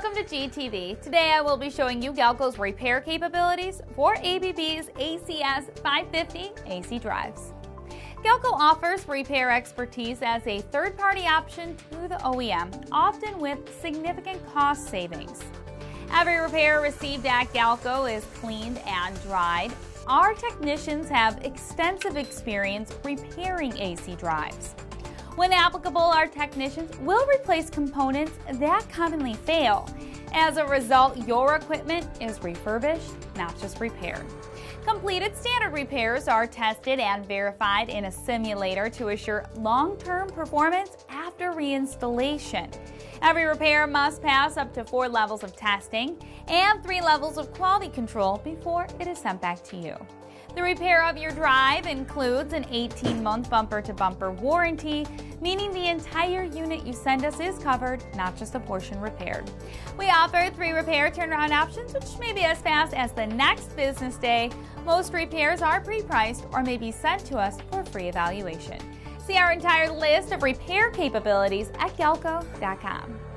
to GTV. Today I will be showing you Galco's repair capabilities for ABB's ACS 550 AC drives. Galco offers repair expertise as a third-party option to the OEM, often with significant cost savings. Every repair received at Galco is cleaned and dried. Our technicians have extensive experience repairing AC drives. When applicable, our technicians will replace components that commonly fail. As a result, your equipment is refurbished, not just repaired. Completed standard repairs are tested and verified in a simulator to assure long-term performance after reinstallation. Every repair must pass up to four levels of testing and three levels of quality control before it is sent back to you. The repair of your drive includes an 18 month bumper to bumper warranty, meaning the entire unit you send us is covered, not just a portion repaired. We offer three repair turnaround options, which may be as fast as the next business day. Most repairs are pre priced or may be sent to us for free evaluation. See our entire list of repair capabilities at galco.com.